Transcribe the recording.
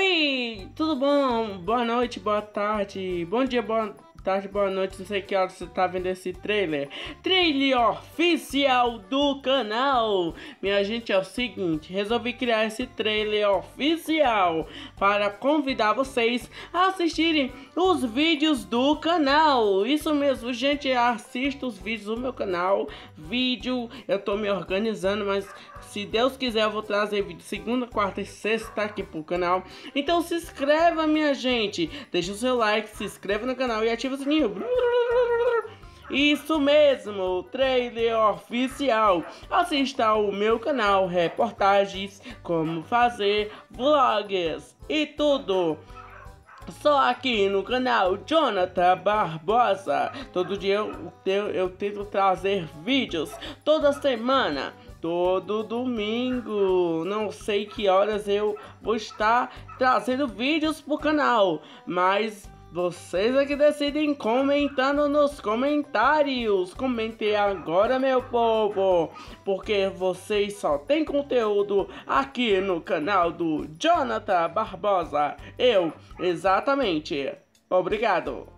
Oi, tudo bom? Boa noite, boa tarde, bom dia, boa tarde, boa noite, não sei que hora você tá vendo esse trailer. Trailer oficial do canal. Minha gente, é o seguinte, resolvi criar esse trailer oficial para convidar vocês a assistirem os vídeos do canal. Isso mesmo, gente, assista os vídeos do meu canal. Vídeo, eu tô me organizando, mas se Deus quiser eu vou trazer vídeo segunda, quarta e sexta aqui pro canal. Então se inscreva, minha gente. Deixa o seu like, se inscreva no canal e ativa sininho. Isso mesmo, trailer oficial. Assista ao meu canal, reportagens, como fazer vlogs e tudo. Só aqui no canal Jonathan Barbosa. Todo dia eu, eu, eu tento trazer vídeos toda semana todo domingo. Não sei que horas eu vou estar trazendo vídeos pro canal, mas vocês é que decidem comentando nos comentários. Comente agora, meu povo, porque vocês só tem conteúdo aqui no canal do Jonathan Barbosa. Eu, exatamente. Obrigado.